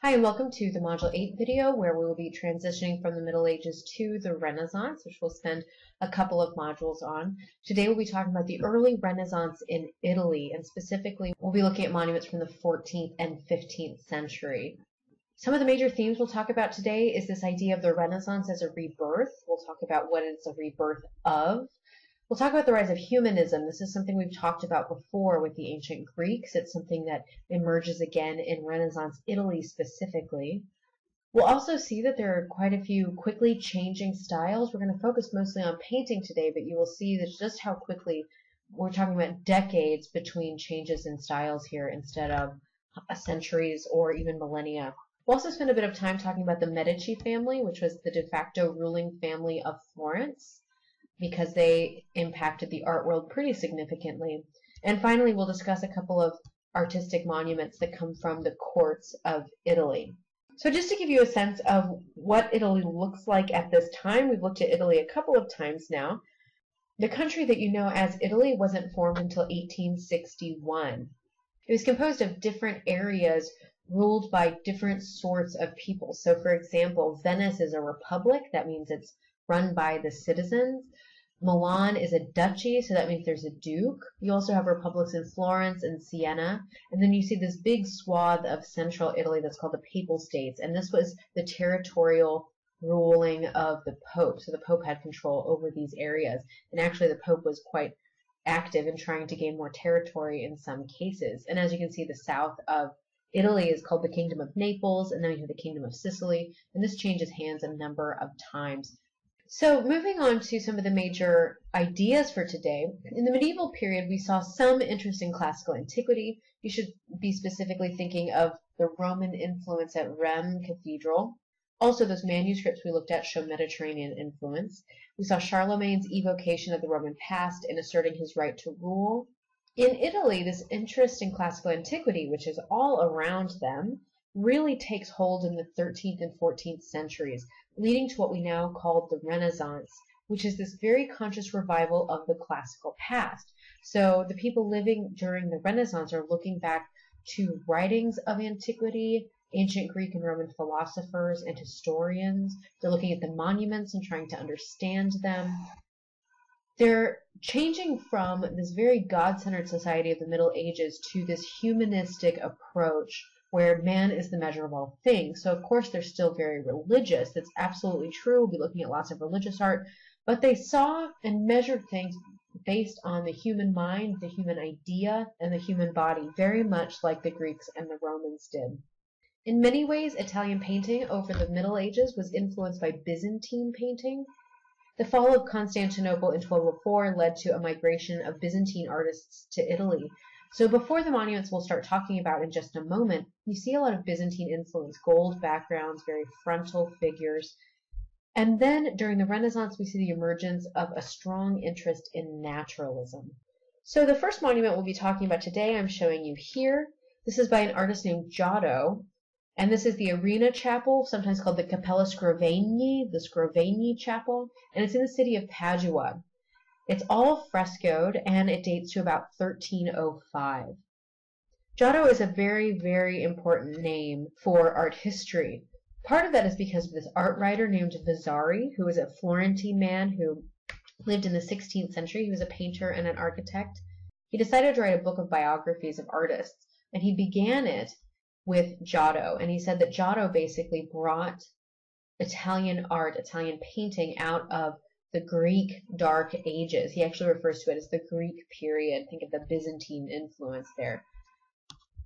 Hi and welcome to the Module 8 video where we will be transitioning from the Middle Ages to the Renaissance, which we'll spend a couple of modules on. Today we'll be talking about the early Renaissance in Italy, and specifically we'll be looking at monuments from the 14th and 15th century. Some of the major themes we'll talk about today is this idea of the Renaissance as a rebirth. We'll talk about what it's a rebirth of. We'll talk about the rise of humanism. This is something we've talked about before with the ancient Greeks. It's something that emerges again in Renaissance Italy specifically. We'll also see that there are quite a few quickly changing styles. We're going to focus mostly on painting today, but you will see that just how quickly we're talking about decades between changes in styles here instead of uh, centuries or even millennia. We'll also spend a bit of time talking about the Medici family, which was the de facto ruling family of Florence because they impacted the art world pretty significantly. And finally, we'll discuss a couple of artistic monuments that come from the courts of Italy. So just to give you a sense of what Italy looks like at this time, we've looked at Italy a couple of times now. The country that you know as Italy wasn't formed until 1861. It was composed of different areas ruled by different sorts of people. So for example, Venice is a republic. That means it's run by the citizens. Milan is a duchy, so that means there's a duke. You also have republics in Florence and Siena. And then you see this big swath of central Italy that's called the Papal States. And this was the territorial ruling of the Pope. So the Pope had control over these areas. And actually, the Pope was quite active in trying to gain more territory in some cases. And as you can see, the south of Italy is called the Kingdom of Naples, and then you have the Kingdom of Sicily. And this changes hands a number of times so moving on to some of the major ideas for today, in the medieval period we saw some interest in classical antiquity. You should be specifically thinking of the Roman influence at Rheims Cathedral. Also, those manuscripts we looked at show Mediterranean influence. We saw Charlemagne's evocation of the Roman past in asserting his right to rule. In Italy, this interest in classical antiquity, which is all around them, really takes hold in the 13th and 14th centuries, leading to what we now call the Renaissance, which is this very conscious revival of the classical past. So the people living during the Renaissance are looking back to writings of antiquity, ancient Greek and Roman philosophers and historians. They're looking at the monuments and trying to understand them. They're changing from this very God centered society of the Middle Ages to this humanistic approach where man is the measure of all things. So, of course, they're still very religious. That's absolutely true. We'll be looking at lots of religious art. But they saw and measured things based on the human mind, the human idea, and the human body, very much like the Greeks and the Romans did. In many ways, Italian painting over the Middle Ages was influenced by Byzantine painting. The fall of Constantinople in 1204 led to a migration of Byzantine artists to Italy, so before the monuments we'll start talking about in just a moment, you see a lot of Byzantine influence, gold backgrounds, very frontal figures. And then during the Renaissance, we see the emergence of a strong interest in naturalism. So the first monument we'll be talking about today, I'm showing you here. This is by an artist named Giotto, and this is the Arena Chapel, sometimes called the Cappella Scrovegni, the Scrovegni Chapel, and it's in the city of Padua. It's all frescoed and it dates to about 1305. Giotto is a very, very important name for art history. Part of that is because of this art writer named Vasari, who was a Florentine man who lived in the 16th century. He was a painter and an architect. He decided to write a book of biographies of artists, and he began it with Giotto. And he said that Giotto basically brought Italian art, Italian painting out of the Greek Dark Ages. He actually refers to it as the Greek period. Think of the Byzantine influence there.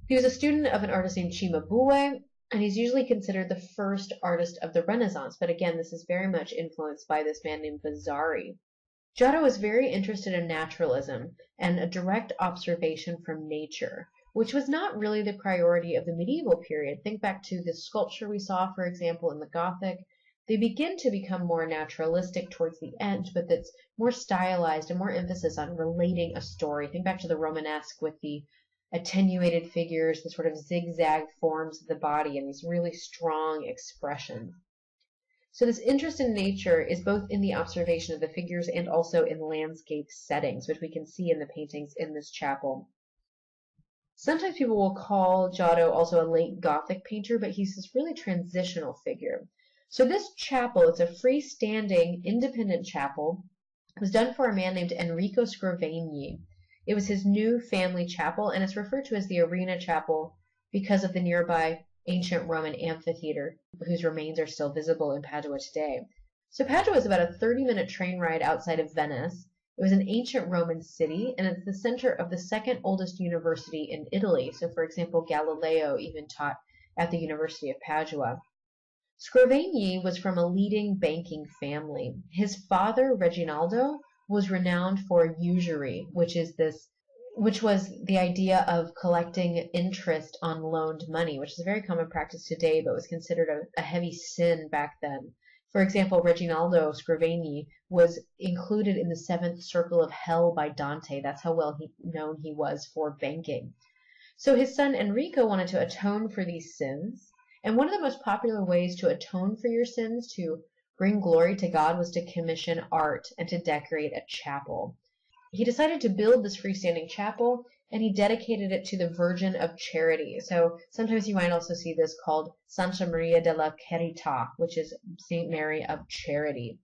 He was a student of an artist named Cimabue, and he's usually considered the first artist of the Renaissance. But again, this is very much influenced by this man named Vasari. Giotto was very interested in naturalism and a direct observation from nature, which was not really the priority of the medieval period. Think back to the sculpture we saw, for example, in the Gothic, they begin to become more naturalistic towards the end, but that's more stylized and more emphasis on relating a story. Think back to the Romanesque with the attenuated figures, the sort of zigzag forms of the body, and these really strong expressions. So this interest in nature is both in the observation of the figures and also in landscape settings, which we can see in the paintings in this chapel. Sometimes people will call Giotto also a late Gothic painter, but he's this really transitional figure. So this chapel, it's a freestanding, independent chapel. Was done for a man named Enrico Scrovegni. It was his new family chapel, and it's referred to as the Arena Chapel because of the nearby ancient Roman amphitheater, whose remains are still visible in Padua today. So Padua is about a 30 minute train ride outside of Venice. It was an ancient Roman city, and it's the center of the second oldest university in Italy. So, for example, Galileo even taught at the University of Padua. Scrovegni was from a leading banking family. His father, Reginaldo, was renowned for usury, which is this which was the idea of collecting interest on loaned money, which is a very common practice today, but was considered a, a heavy sin back then. For example, Reginaldo Scrovegni was included in the seventh circle of hell by Dante. That's how well he, known he was for banking. So his son Enrico wanted to atone for these sins. And one of the most popular ways to atone for your sins, to bring glory to God, was to commission art and to decorate a chapel. He decided to build this freestanding chapel and he dedicated it to the Virgin of Charity. So sometimes you might also see this called Santa Maria della Carità, which is Saint Mary of Charity.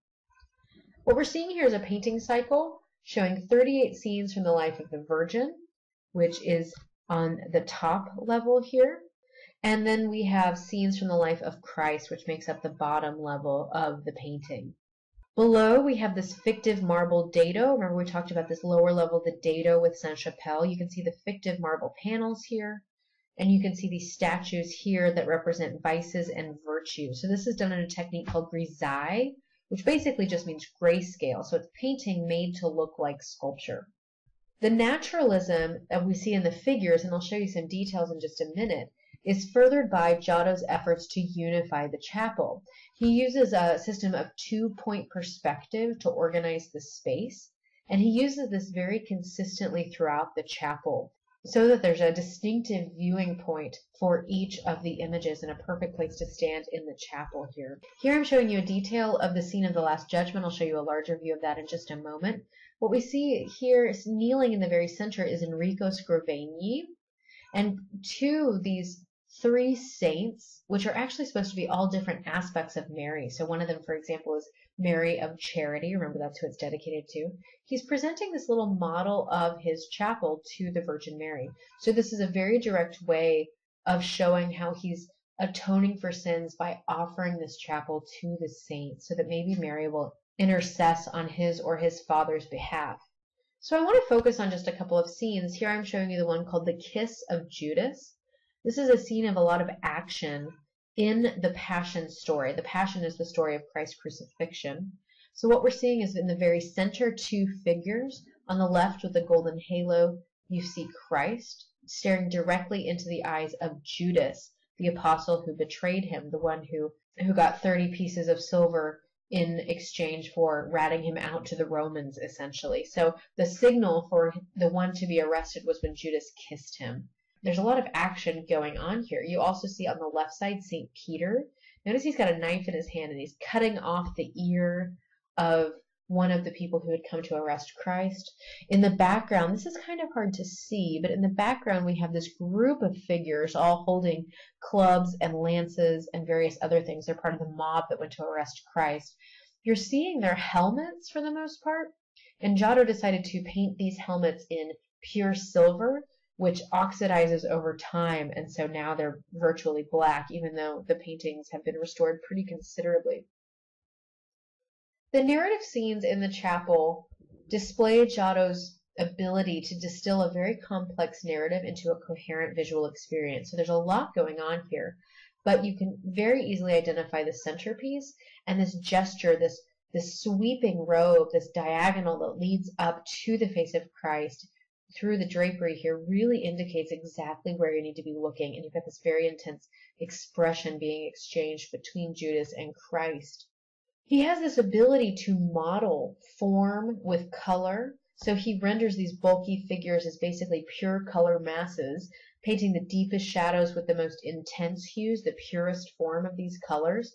What we're seeing here is a painting cycle showing 38 scenes from the life of the Virgin, which is on the top level here. And then we have scenes from the life of Christ, which makes up the bottom level of the painting. Below, we have this fictive marble dado. Remember we talked about this lower level, the dado with Sainte-Chapelle. You can see the fictive marble panels here. And you can see these statues here that represent vices and virtues. So this is done in a technique called grisaille, which basically just means grayscale. So it's painting made to look like sculpture. The naturalism that we see in the figures, and I'll show you some details in just a minute, is furthered by Giotto's efforts to unify the chapel. He uses a system of two-point perspective to organize the space, and he uses this very consistently throughout the chapel so that there's a distinctive viewing point for each of the images and a perfect place to stand in the chapel here. Here I'm showing you a detail of the scene of the Last Judgment. I'll show you a larger view of that in just a moment. What we see here is kneeling in the very center is Enrico Scrovegni, and to these three saints, which are actually supposed to be all different aspects of Mary. So one of them, for example, is Mary of Charity. Remember, that's who it's dedicated to. He's presenting this little model of his chapel to the Virgin Mary. So this is a very direct way of showing how he's atoning for sins by offering this chapel to the saints so that maybe Mary will intercess on his or his father's behalf. So I want to focus on just a couple of scenes. Here I'm showing you the one called The Kiss of Judas. This is a scene of a lot of action in the Passion story. The Passion is the story of Christ's crucifixion. So what we're seeing is in the very center two figures. On the left with the golden halo, you see Christ staring directly into the eyes of Judas, the apostle who betrayed him, the one who, who got 30 pieces of silver in exchange for ratting him out to the Romans, essentially. So the signal for the one to be arrested was when Judas kissed him. There's a lot of action going on here. You also see on the left side St. Peter. Notice he's got a knife in his hand and he's cutting off the ear of one of the people who had come to arrest Christ. In the background, this is kind of hard to see, but in the background we have this group of figures all holding clubs and lances and various other things. They're part of the mob that went to arrest Christ. You're seeing their helmets for the most part, and Giotto decided to paint these helmets in pure silver which oxidizes over time, and so now they're virtually black, even though the paintings have been restored pretty considerably. The narrative scenes in the chapel display Giotto's ability to distill a very complex narrative into a coherent visual experience. So there's a lot going on here, but you can very easily identify the centerpiece and this gesture, this this sweeping robe, this diagonal that leads up to the face of Christ through the drapery here really indicates exactly where you need to be looking. And you've got this very intense expression being exchanged between Judas and Christ. He has this ability to model form with color. So he renders these bulky figures as basically pure color masses, painting the deepest shadows with the most intense hues, the purest form of these colors.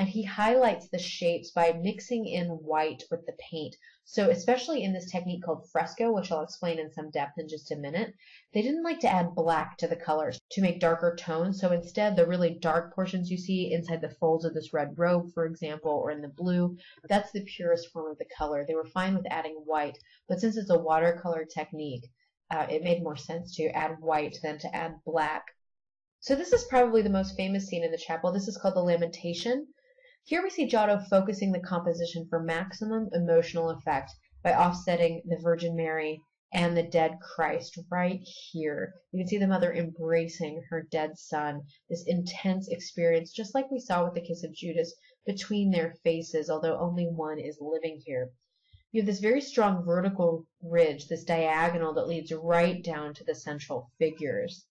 And he highlights the shapes by mixing in white with the paint. So especially in this technique called fresco, which I'll explain in some depth in just a minute, they didn't like to add black to the colors to make darker tones. So instead, the really dark portions you see inside the folds of this red robe, for example, or in the blue, that's the purest form of the color. They were fine with adding white, but since it's a watercolor technique, uh, it made more sense to add white than to add black. So this is probably the most famous scene in the chapel. This is called the Lamentation. Here we see Giotto focusing the composition for maximum emotional effect by offsetting the Virgin Mary and the dead Christ right here. You can see the mother embracing her dead son, this intense experience, just like we saw with the kiss of Judas, between their faces, although only one is living here. You have this very strong vertical ridge, this diagonal that leads right down to the central figures.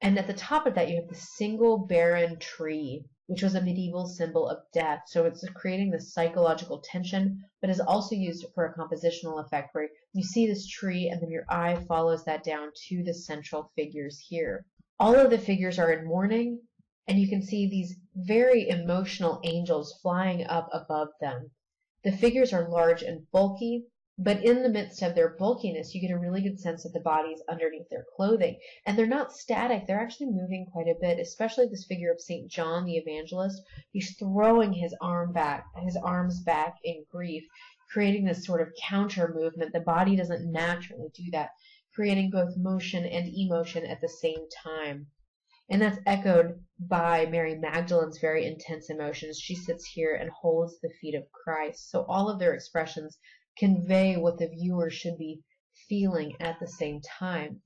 And at the top of that, you have the single barren tree, which was a medieval symbol of death. So it's creating this psychological tension, but is also used for a compositional effect where you see this tree and then your eye follows that down to the central figures here. All of the figures are in mourning, and you can see these very emotional angels flying up above them. The figures are large and bulky, but in the midst of their bulkiness, you get a really good sense of the bodies underneath their clothing. And they're not static, they're actually moving quite a bit, especially this figure of St. John the Evangelist. He's throwing his arm back, his arms back in grief, creating this sort of counter movement. The body doesn't naturally do that, creating both motion and emotion at the same time. And that's echoed by Mary Magdalene's very intense emotions. She sits here and holds the feet of Christ. So all of their expressions convey what the viewer should be feeling at the same time.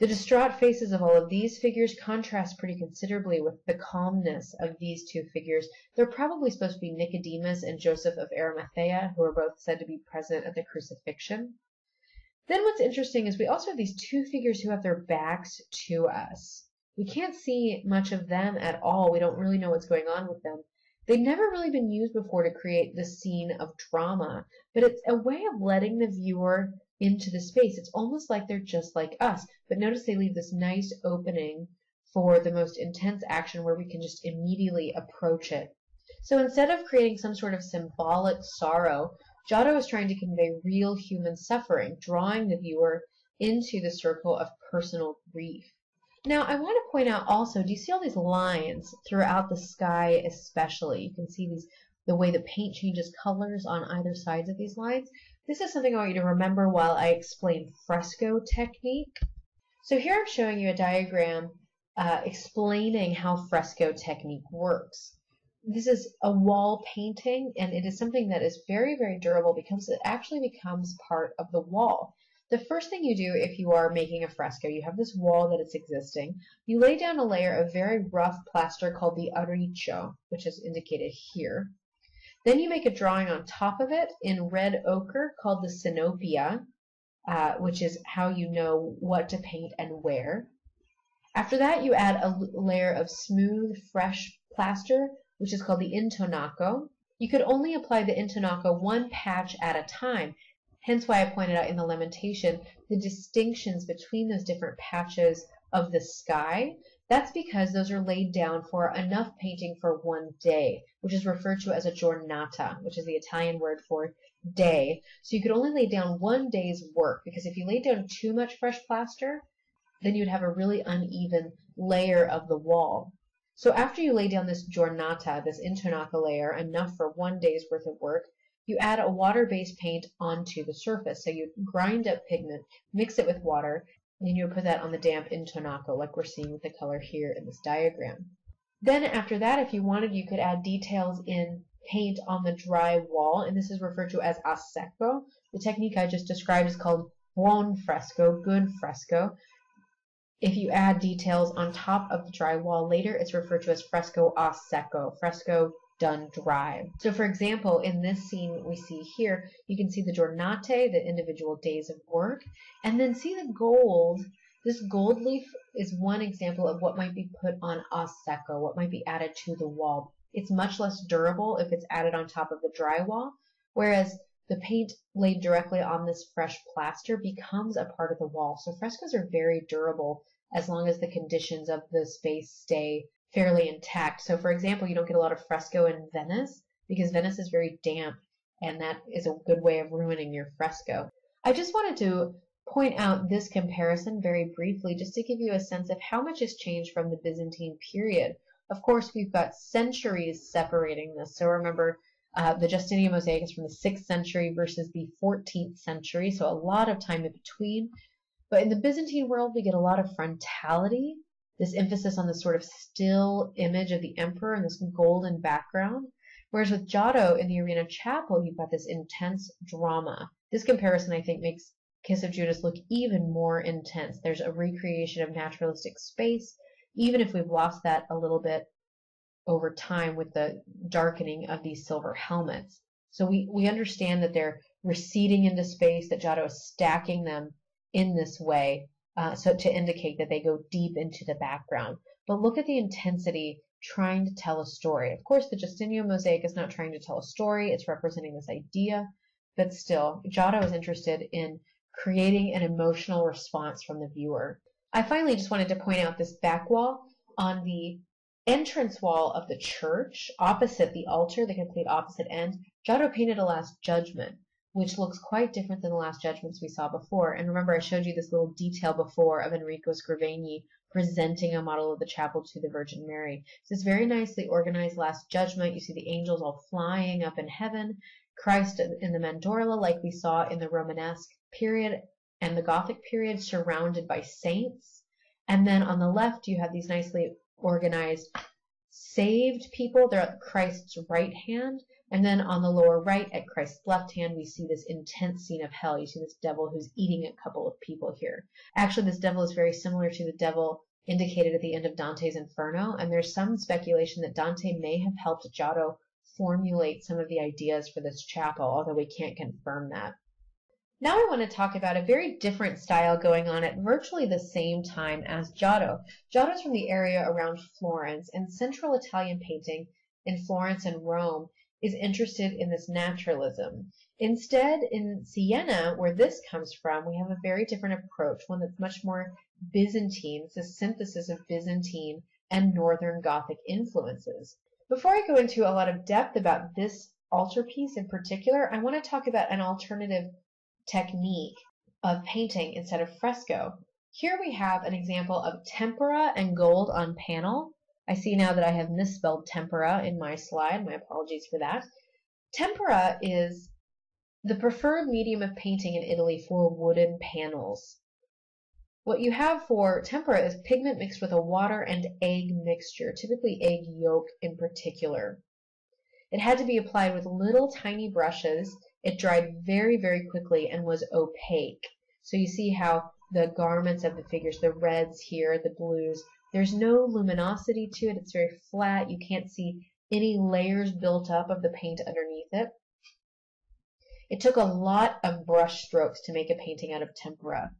The distraught faces of all of these figures contrast pretty considerably with the calmness of these two figures. They're probably supposed to be Nicodemus and Joseph of Arimathea, who are both said to be present at the crucifixion. Then what's interesting is we also have these two figures who have their backs to us. We can't see much of them at all. We don't really know what's going on with them. They've never really been used before to create the scene of drama, but it's a way of letting the viewer into the space. It's almost like they're just like us. But notice they leave this nice opening for the most intense action where we can just immediately approach it. So instead of creating some sort of symbolic sorrow, Giotto is trying to convey real human suffering, drawing the viewer into the circle of personal grief. Now, I want to point out also, do you see all these lines throughout the sky especially? You can see these the way the paint changes colors on either sides of these lines. This is something I want you to remember while I explain fresco technique. So here I'm showing you a diagram uh, explaining how fresco technique works. This is a wall painting and it is something that is very, very durable because it actually becomes part of the wall. The first thing you do if you are making a fresco, you have this wall that is existing. You lay down a layer of very rough plaster called the arriccio, which is indicated here. Then you make a drawing on top of it in red ochre called the sinopia, uh, which is how you know what to paint and where. After that, you add a layer of smooth, fresh plaster, which is called the intonaco. You could only apply the intonaco one patch at a time, Hence why I pointed out in the lamentation the distinctions between those different patches of the sky. That's because those are laid down for enough painting for one day, which is referred to as a giornata, which is the Italian word for day. So you could only lay down one day's work because if you laid down too much fresh plaster, then you'd have a really uneven layer of the wall. So after you lay down this giornata, this intonaco layer, enough for one day's worth of work, you add a water-based paint onto the surface. So you grind up pigment, mix it with water, and you put that on the damp intonaco like we're seeing with the color here in this diagram. Then after that, if you wanted, you could add details in paint on the dry wall, and this is referred to as a secco. The technique I just described is called buon fresco, good fresco. If you add details on top of the dry wall later, it's referred to as fresco a secco, fresco done dry. So for example, in this scene we see here, you can see the giornate, the individual days of work, and then see the gold. This gold leaf is one example of what might be put on a secco, what might be added to the wall. It's much less durable if it's added on top of the drywall, whereas the paint laid directly on this fresh plaster becomes a part of the wall. So frescoes are very durable as long as the conditions of the space stay fairly intact. So for example, you don't get a lot of fresco in Venice because Venice is very damp and that is a good way of ruining your fresco. I just wanted to point out this comparison very briefly just to give you a sense of how much has changed from the Byzantine period. Of course, we've got centuries separating this. So remember, uh, the Justinian mosaic is from the 6th century versus the 14th century, so a lot of time in between. But in the Byzantine world, we get a lot of frontality, this emphasis on this sort of still image of the emperor and this golden background. Whereas with Giotto in the Arena Chapel, you've got this intense drama. This comparison, I think, makes Kiss of Judas look even more intense. There's a recreation of naturalistic space, even if we've lost that a little bit over time with the darkening of these silver helmets. So we, we understand that they're receding into space, that Giotto is stacking them in this way, uh, so to indicate that they go deep into the background. But look at the intensity trying to tell a story. Of course, the Justinian mosaic is not trying to tell a story, it's representing this idea, but still, Giotto is interested in creating an emotional response from the viewer. I finally just wanted to point out this back wall on the entrance wall of the church, opposite the altar, the complete opposite end. Giotto painted a Last Judgment, which looks quite different than the Last Judgments we saw before. And remember, I showed you this little detail before of Enrico Scrovegni presenting a model of the chapel to the Virgin Mary. It's this very nicely organized Last Judgment. You see the angels all flying up in heaven, Christ in the mandorla, like we saw in the Romanesque period and the Gothic period, surrounded by saints. And then on the left, you have these nicely organized saved people. They're at Christ's right hand. And then on the lower right, at Christ's left hand, we see this intense scene of hell. You see this devil who's eating a couple of people here. Actually, this devil is very similar to the devil indicated at the end of Dante's Inferno, and there's some speculation that Dante may have helped Giotto formulate some of the ideas for this chapel, although we can't confirm that. Now I want to talk about a very different style going on at virtually the same time as Giotto. Giotto's from the area around Florence, and Central Italian painting in Florence and Rome is interested in this naturalism. Instead, in Siena, where this comes from, we have a very different approach, one that's much more Byzantine. It's a synthesis of Byzantine and Northern Gothic influences. Before I go into a lot of depth about this altarpiece in particular, I want to talk about an alternative technique of painting instead of fresco. Here we have an example of tempera and gold on panel. I see now that I have misspelled tempera in my slide. My apologies for that. Tempera is the preferred medium of painting in Italy for wooden panels. What you have for tempera is pigment mixed with a water and egg mixture, typically egg yolk in particular. It had to be applied with little tiny brushes it dried very, very quickly and was opaque. So you see how the garments of the figures, the reds here, the blues, there's no luminosity to it. It's very flat. You can't see any layers built up of the paint underneath it. It took a lot of brush strokes to make a painting out of tempera.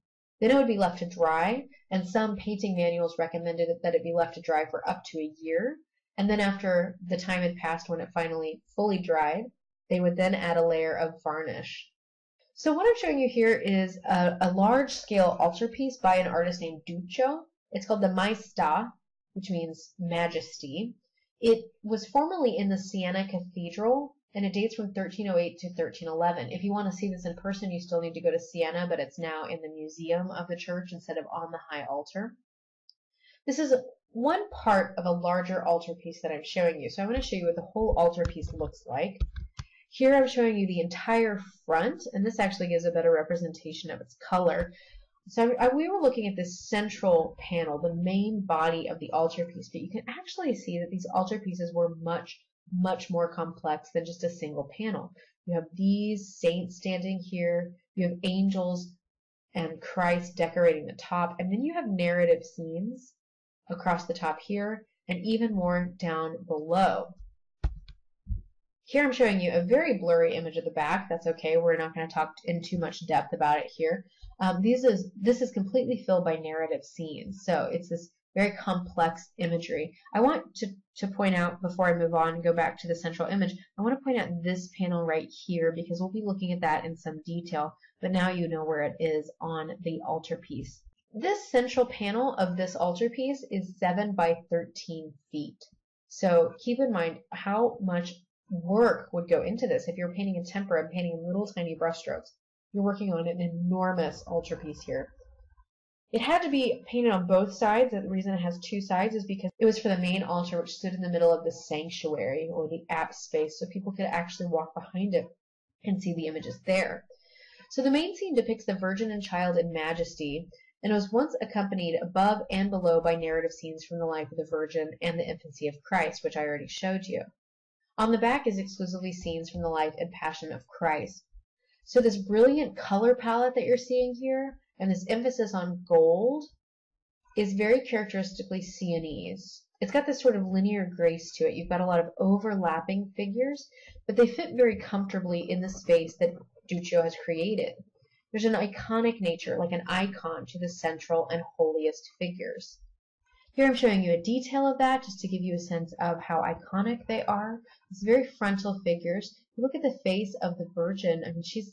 Then it would be left to dry, and some painting manuals recommended that it be left to dry for up to a year. And then after the time had passed when it finally fully dried, they would then add a layer of varnish. So what I'm showing you here is a, a large-scale altarpiece by an artist named Duccio. It's called the Maestà, which means majesty. It was formerly in the Siena Cathedral, and it dates from 1308 to 1311. If you want to see this in person, you still need to go to Siena, but it's now in the museum of the church instead of on the high altar. This is one part of a larger altarpiece that I'm showing you. So I'm going to show you what the whole altarpiece looks like. Here I'm showing you the entire front, and this actually gives a better representation of its color. So I, we were looking at this central panel, the main body of the altarpiece, but you can actually see that these altarpieces were much, much more complex than just a single panel. You have these saints standing here, you have angels and Christ decorating the top, and then you have narrative scenes across the top here, and even more down below. Here I'm showing you a very blurry image of the back. That's okay. We're not going to talk in too much depth about it here. Um, these is, this is completely filled by narrative scenes. So it's this very complex imagery. I want to, to point out, before I move on and go back to the central image, I want to point out this panel right here because we'll be looking at that in some detail, but now you know where it is on the altarpiece. This central panel of this altarpiece is 7 by 13 feet. So keep in mind how much work would go into this. If you're painting in tempera and painting little tiny brushstrokes, you're working on an enormous altarpiece here. It had to be painted on both sides. The reason it has two sides is because it was for the main altar, which stood in the middle of the sanctuary or the apse space, so people could actually walk behind it and see the images there. So the main scene depicts the Virgin and Child in majesty, and was once accompanied above and below by narrative scenes from the life of the Virgin and the infancy of Christ, which I already showed you. On the back is exclusively scenes from the life and passion of Christ. So this brilliant color palette that you're seeing here and this emphasis on gold is very characteristically Sienese. It's got this sort of linear grace to it. You've got a lot of overlapping figures, but they fit very comfortably in the space that Duccio has created. There's an iconic nature, like an icon, to the central and holiest figures. Here I'm showing you a detail of that just to give you a sense of how iconic they are. It's very frontal figures. Look at the face of the Virgin, I mean, she's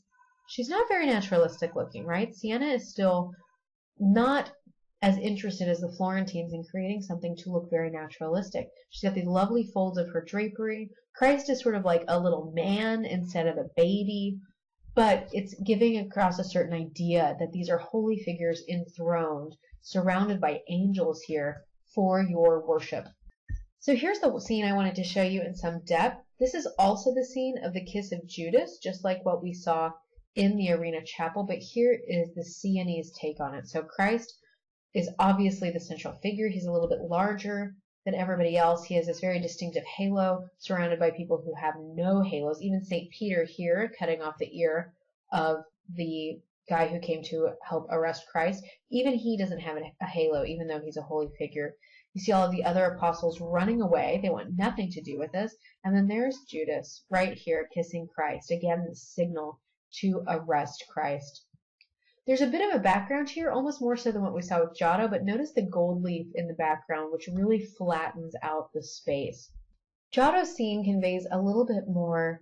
she's not very naturalistic looking, right? Siena is still not as interested as the Florentines in creating something to look very naturalistic. She's got these lovely folds of her drapery. Christ is sort of like a little man instead of a baby but it's giving across a certain idea that these are holy figures enthroned, surrounded by angels here for your worship. So here's the scene I wanted to show you in some depth. This is also the scene of the kiss of Judas, just like what we saw in the arena chapel, but here is the Sienese take on it. So Christ is obviously the central figure. He's a little bit larger than everybody else. He has this very distinctive halo surrounded by people who have no halos. Even St. Peter here cutting off the ear of the guy who came to help arrest Christ. Even he doesn't have a halo, even though he's a holy figure. You see all of the other apostles running away. They want nothing to do with this. And then there's Judas right here kissing Christ. Again, the signal to arrest Christ. There's a bit of a background here, almost more so than what we saw with Giotto, but notice the gold leaf in the background, which really flattens out the space. Giotto's scene conveys a little bit more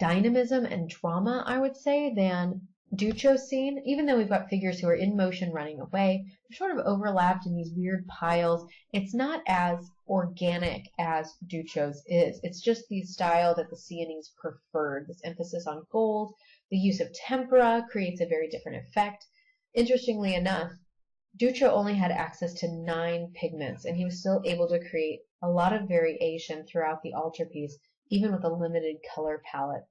dynamism and drama, I would say, than Duccio's scene, even though we've got figures who are in motion running away, they're sort of overlapped in these weird piles. It's not as organic as Duccio's is. It's just the style that the Sienese preferred. This emphasis on gold, the use of tempera creates a very different effect. Interestingly enough, Duccio only had access to nine pigments, and he was still able to create a lot of variation throughout the altarpiece, even with a limited color palette.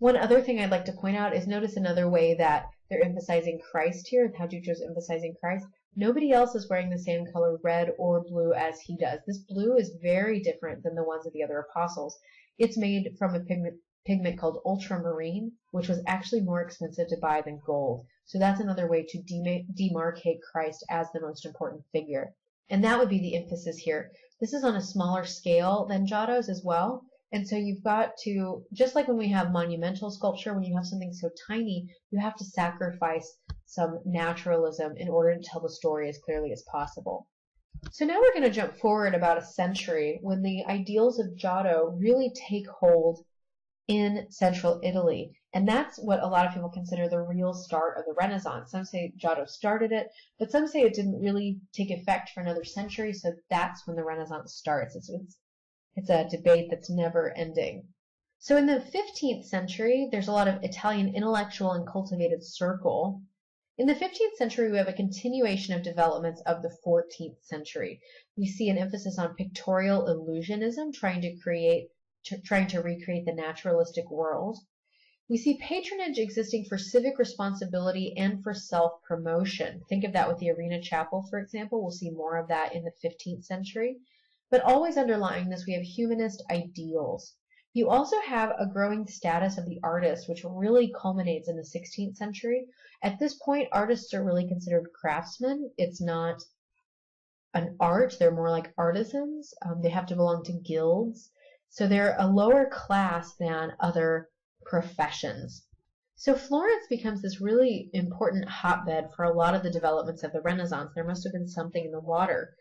One other thing I'd like to point out is notice another way that they're emphasizing Christ here, and how Duccio's emphasizing Christ. Nobody else is wearing the same color red or blue as he does. This blue is very different than the ones of the other apostles. It's made from a pigment pigment called ultramarine, which was actually more expensive to buy than gold. So that's another way to demarcate Christ as the most important figure. And that would be the emphasis here. This is on a smaller scale than Giotto's as well. And so you've got to, just like when we have monumental sculpture, when you have something so tiny, you have to sacrifice some naturalism in order to tell the story as clearly as possible. So now we're going to jump forward about a century when the ideals of Giotto really take hold in central Italy. And that's what a lot of people consider the real start of the Renaissance. Some say Giotto started it, but some say it didn't really take effect for another century, so that's when the Renaissance starts. It's, it's, it's a debate that's never ending. So in the 15th century, there's a lot of Italian intellectual and cultivated circle. In the 15th century, we have a continuation of developments of the 14th century. We see an emphasis on pictorial illusionism, trying to create trying to recreate the naturalistic world. We see patronage existing for civic responsibility and for self promotion. Think of that with the Arena Chapel, for example. We'll see more of that in the 15th century. But always underlying this, we have humanist ideals. You also have a growing status of the artist, which really culminates in the 16th century. At this point, artists are really considered craftsmen. It's not an art, they're more like artisans. Um, they have to belong to guilds. So they're a lower class than other professions. So Florence becomes this really important hotbed for a lot of the developments of the Renaissance. There must have been something in the water.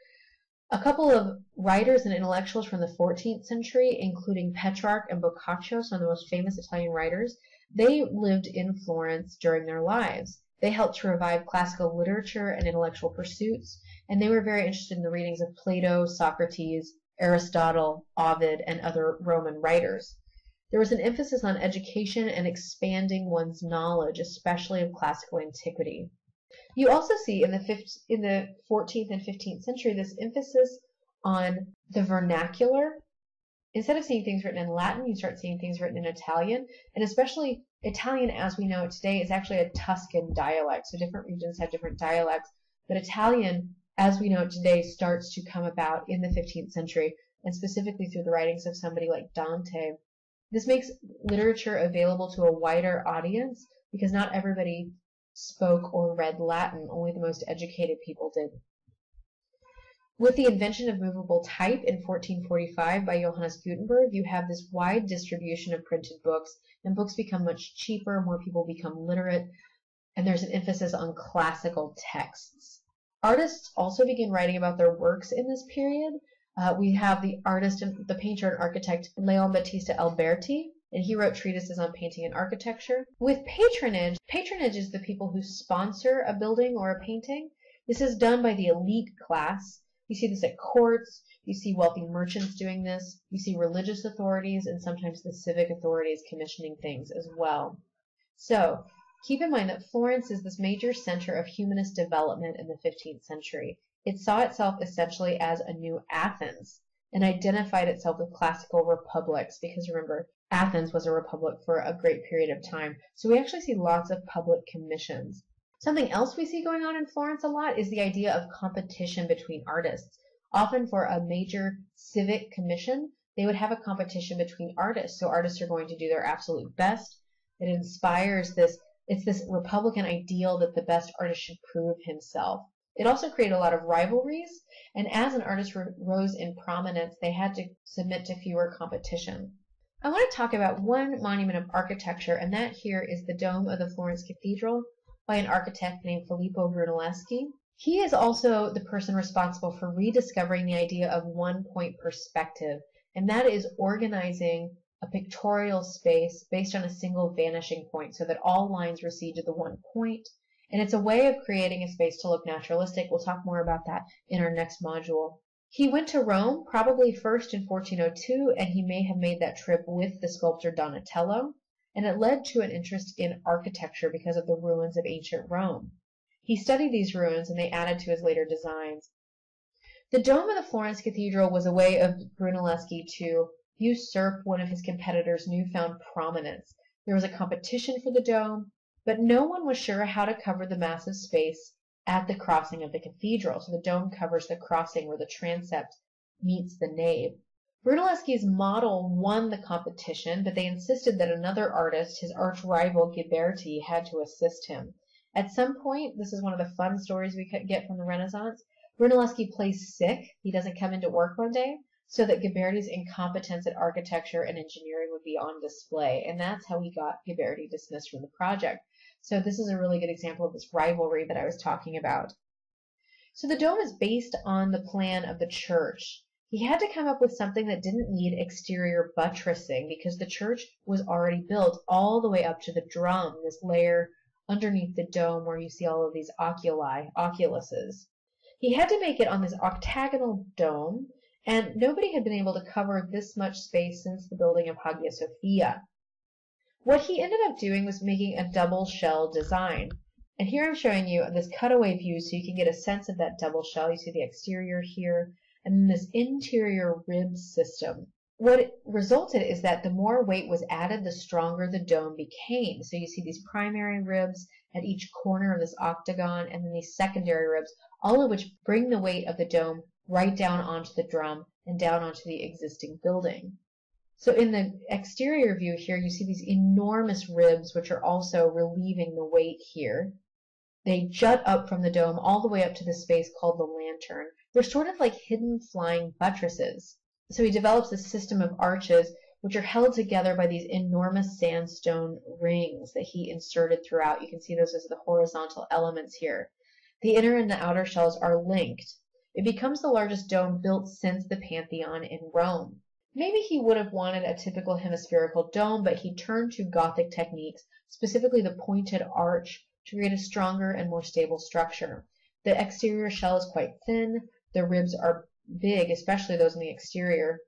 A couple of writers and intellectuals from the 14th century, including Petrarch and Boccaccio, some of the most famous Italian writers, they lived in Florence during their lives. They helped to revive classical literature and intellectual pursuits, and they were very interested in the readings of Plato, Socrates, Aristotle, Ovid, and other Roman writers. There was an emphasis on education and expanding one's knowledge, especially of classical antiquity. You also see in the, 15th, in the 14th and 15th century this emphasis on the vernacular. Instead of seeing things written in Latin, you start seeing things written in Italian, and especially Italian as we know it today is actually a Tuscan dialect. So different regions have different dialects, but Italian as we know it today starts to come about in the 15th century, and specifically through the writings of somebody like Dante. This makes literature available to a wider audience because not everybody spoke or read Latin, only the most educated people did. With the invention of movable type in 1445 by Johannes Gutenberg, you have this wide distribution of printed books, and books become much cheaper, more people become literate, and there's an emphasis on classical texts. Artists also begin writing about their works in this period. Uh, we have the artist and the painter and architect Leon Battista Alberti, and he wrote treatises on painting and architecture. With patronage, patronage is the people who sponsor a building or a painting. This is done by the elite class, you see this at courts, you see wealthy merchants doing this, you see religious authorities, and sometimes the civic authorities commissioning things as well. So, keep in mind that Florence is this major center of humanist development in the 15th century. It saw itself essentially as a new Athens and identified itself with classical republics because remember, Athens was a republic for a great period of time. So we actually see lots of public commissions. Something else we see going on in Florence a lot is the idea of competition between artists. Often for a major civic commission, they would have a competition between artists. So artists are going to do their absolute best. It inspires this, it's this Republican ideal that the best artist should prove himself. It also created a lot of rivalries, and as an artist rose in prominence, they had to submit to fewer competition. I want to talk about one monument of architecture, and that here is the dome of the Florence Cathedral by an architect named Filippo Brunelleschi. He is also the person responsible for rediscovering the idea of one point perspective, and that is organizing a pictorial space based on a single vanishing point so that all lines recede to the one point. And it's a way of creating a space to look naturalistic. We'll talk more about that in our next module. He went to Rome, probably first in 1402, and he may have made that trip with the sculptor Donatello and it led to an interest in architecture because of the ruins of ancient Rome. He studied these ruins and they added to his later designs. The dome of the Florence Cathedral was a way of Brunelleschi to usurp one of his competitors' newfound prominence. There was a competition for the dome, but no one was sure how to cover the massive space at the crossing of the cathedral. So the dome covers the crossing where the transept meets the nave. Brunelleschi's model won the competition, but they insisted that another artist, his arch rival Ghiberti, had to assist him. At some point, this is one of the fun stories we get from the Renaissance, Brunelleschi plays sick. He doesn't come into work one day, so that Ghiberti's incompetence at architecture and engineering would be on display. And that's how he got Ghiberti dismissed from the project. So this is a really good example of this rivalry that I was talking about. So the dome is based on the plan of the church. He had to come up with something that didn't need exterior buttressing because the church was already built all the way up to the drum, this layer underneath the dome where you see all of these oculi, oculuses. He had to make it on this octagonal dome, and nobody had been able to cover this much space since the building of Hagia Sophia. What he ended up doing was making a double shell design. And here I'm showing you this cutaway view so you can get a sense of that double shell. You see the exterior here, and then this interior rib system. What resulted is that the more weight was added, the stronger the dome became. So you see these primary ribs at each corner of this octagon, and then these secondary ribs, all of which bring the weight of the dome right down onto the drum and down onto the existing building. So in the exterior view here, you see these enormous ribs, which are also relieving the weight here. They jut up from the dome all the way up to the space called the lantern, they're sort of like hidden flying buttresses. So he develops a system of arches which are held together by these enormous sandstone rings that he inserted throughout. You can see those as the horizontal elements here. The inner and the outer shells are linked. It becomes the largest dome built since the Pantheon in Rome. Maybe he would have wanted a typical hemispherical dome, but he turned to Gothic techniques, specifically the pointed arch, to create a stronger and more stable structure. The exterior shell is quite thin, the ribs are big, especially those in the exterior.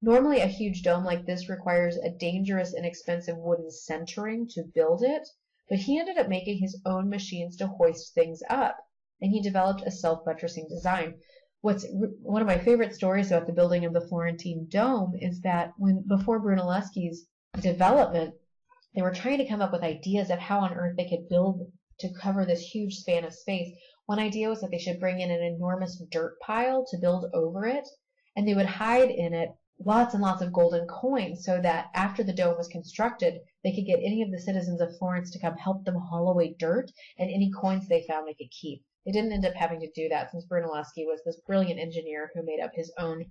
Normally a huge dome like this requires a dangerous and expensive wooden centering to build it, but he ended up making his own machines to hoist things up, and he developed a self-buttressing design. What's one of my favorite stories about the building of the Florentine Dome is that when before Brunelleschi's development, they were trying to come up with ideas of how on earth they could build to cover this huge span of space. One idea was that they should bring in an enormous dirt pile to build over it, and they would hide in it lots and lots of golden coins so that after the dome was constructed, they could get any of the citizens of Florence to come help them haul away dirt, and any coins they found they could keep. They didn't end up having to do that since Brunelleschi was this brilliant engineer who made up his own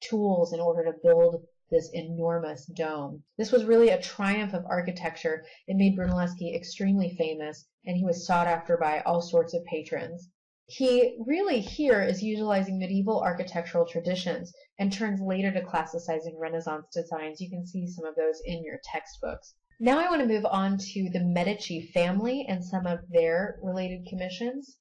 tools in order to build this enormous dome. This was really a triumph of architecture. It made Brunelleschi extremely famous, and he was sought after by all sorts of patrons. He really here is utilizing medieval architectural traditions and turns later to classicizing Renaissance designs. You can see some of those in your textbooks. Now I want to move on to the Medici family and some of their related commissions.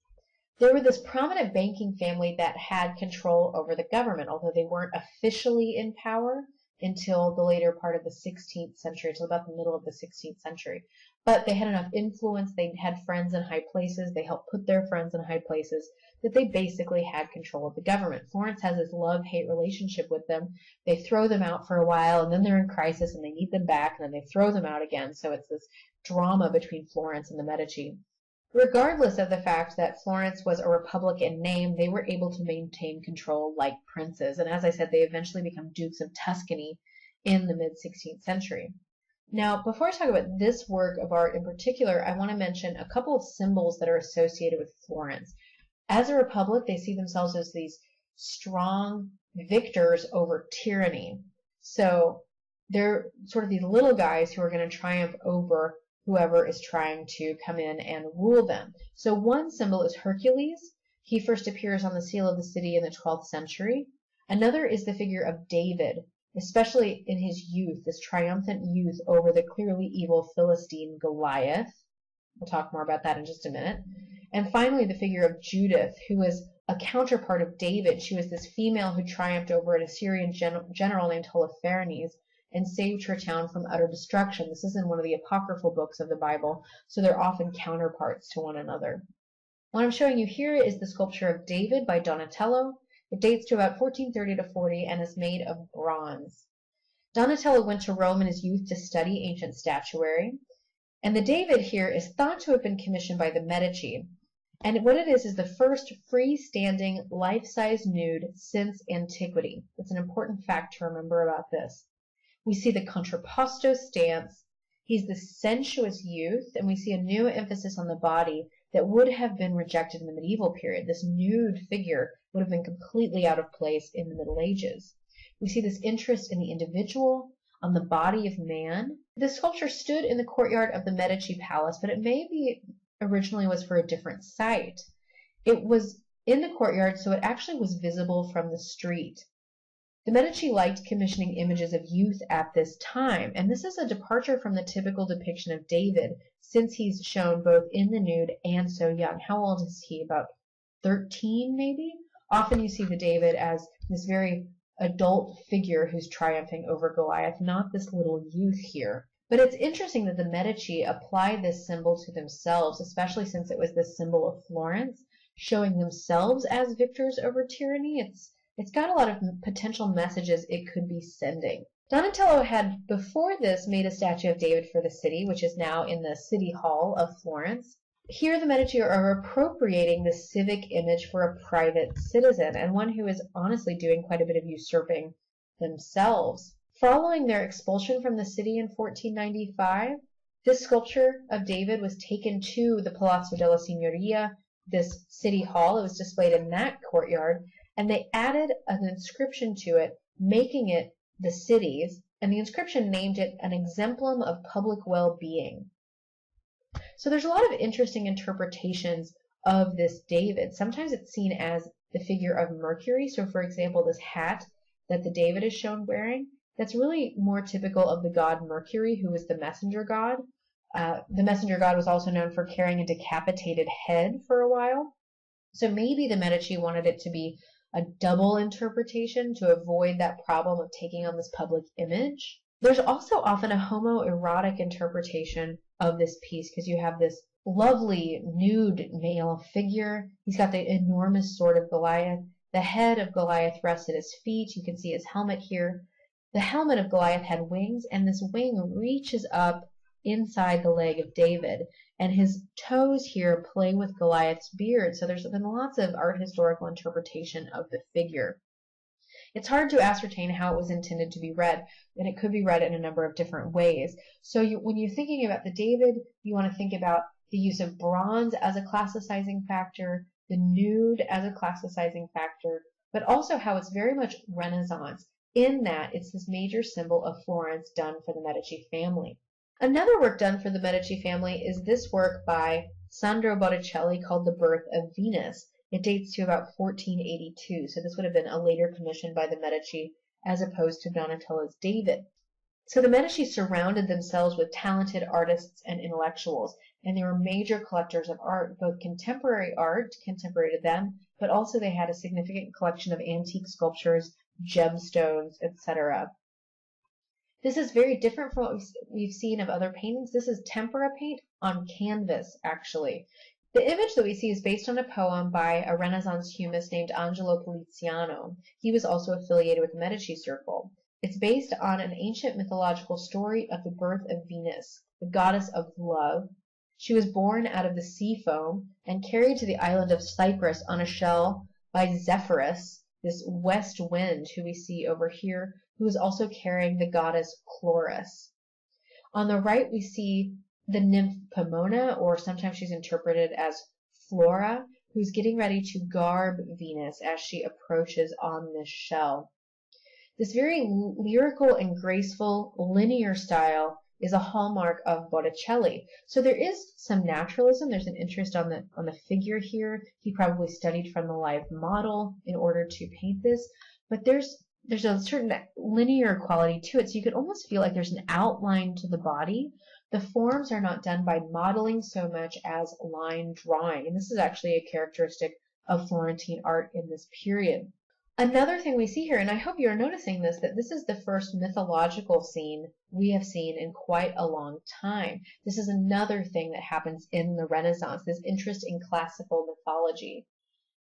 They were this prominent banking family that had control over the government, although they weren't officially in power until the later part of the 16th century, until about the middle of the 16th century. But they had enough influence, they had friends in high places, they helped put their friends in high places, that they basically had control of the government. Florence has this love-hate relationship with them. They throw them out for a while, and then they're in crisis, and they need them back, and then they throw them out again. So it's this drama between Florence and the Medici. Regardless of the fact that Florence was a republic in name, they were able to maintain control like princes. And as I said, they eventually become dukes of Tuscany in the mid-16th century. Now, before I talk about this work of art in particular, I want to mention a couple of symbols that are associated with Florence. As a republic, they see themselves as these strong victors over tyranny. So they're sort of these little guys who are going to triumph over whoever is trying to come in and rule them. So one symbol is Hercules. He first appears on the seal of the city in the 12th century. Another is the figure of David, especially in his youth, this triumphant youth over the clearly evil Philistine Goliath. We'll talk more about that in just a minute. And finally, the figure of Judith, who was a counterpart of David. She was this female who triumphed over an Assyrian gen general named Holofernes and saved her town from utter destruction. This is in one of the apocryphal books of the Bible, so they're often counterparts to one another. What I'm showing you here is the sculpture of David by Donatello. It dates to about 1430 to 40 and is made of bronze. Donatello went to Rome in his youth to study ancient statuary, and the David here is thought to have been commissioned by the Medici. And what it is is the first freestanding life-size nude since antiquity. That's an important fact to remember about this. We see the contrapposto stance. He's the sensuous youth, and we see a new emphasis on the body that would have been rejected in the medieval period. This nude figure would have been completely out of place in the Middle Ages. We see this interest in the individual, on the body of man. This sculpture stood in the courtyard of the Medici Palace, but it maybe originally was for a different site. It was in the courtyard, so it actually was visible from the street. The Medici liked commissioning images of youth at this time, and this is a departure from the typical depiction of David, since he's shown both in the nude and so young. How old is he? About 13, maybe? Often you see the David as this very adult figure who's triumphing over Goliath, not this little youth here. But it's interesting that the Medici applied this symbol to themselves, especially since it was the symbol of Florence, showing themselves as victors over tyranny. It's it's got a lot of potential messages it could be sending. Donatello had before this made a statue of David for the city, which is now in the City Hall of Florence. Here the Medici are appropriating the civic image for a private citizen, and one who is honestly doing quite a bit of usurping themselves. Following their expulsion from the city in 1495, this sculpture of David was taken to the Palazzo della Signoria, this city hall. It was displayed in that courtyard, and they added an inscription to it, making it the city's, and the inscription named it an exemplum of public well-being. So there's a lot of interesting interpretations of this David. Sometimes it's seen as the figure of Mercury. So for example, this hat that the David is shown wearing, that's really more typical of the god Mercury, who is the messenger god. Uh, the messenger god was also known for carrying a decapitated head for a while. So maybe the Medici wanted it to be a double interpretation to avoid that problem of taking on this public image. There's also often a homoerotic interpretation of this piece because you have this lovely nude male figure. He's got the enormous sword of Goliath. The head of Goliath rests at his feet. You can see his helmet here. The helmet of Goliath had wings, and this wing reaches up inside the leg of David. And his toes here play with Goliath's beard. So there's been lots of art historical interpretation of the figure. It's hard to ascertain how it was intended to be read, and it could be read in a number of different ways. So you, when you're thinking about the David, you want to think about the use of bronze as a classicizing factor, the nude as a classicizing factor, but also how it's very much Renaissance in that it's this major symbol of Florence done for the Medici family. Another work done for the Medici family is this work by Sandro Botticelli called The Birth of Venus. It dates to about 1482, so this would have been a later commission by the Medici as opposed to Donatello's David. So the Medici surrounded themselves with talented artists and intellectuals, and they were major collectors of art, both contemporary art, contemporary to them, but also they had a significant collection of antique sculptures, gemstones, etc. This is very different from what we've seen of other paintings. This is tempera paint on canvas, actually. The image that we see is based on a poem by a Renaissance humanist named Angelo Poliziano. He was also affiliated with the Medici Circle. It's based on an ancient mythological story of the birth of Venus, the goddess of love. She was born out of the sea foam and carried to the island of Cyprus on a shell by Zephyrus, this west wind who we see over here, who is also carrying the goddess Chloris. On the right, we see the nymph Pomona, or sometimes she's interpreted as Flora, who's getting ready to garb Venus as she approaches on this shell. This very lyrical and graceful linear style is a hallmark of Botticelli. So there is some naturalism. There's an interest on the on the figure here. He probably studied from the live model in order to paint this, but there's there's a certain linear quality to it. So you could almost feel like there's an outline to the body. The forms are not done by modeling so much as line drawing. And this is actually a characteristic of Florentine art in this period. Another thing we see here, and I hope you're noticing this, that this is the first mythological scene we have seen in quite a long time. This is another thing that happens in the Renaissance, this interest in classical mythology.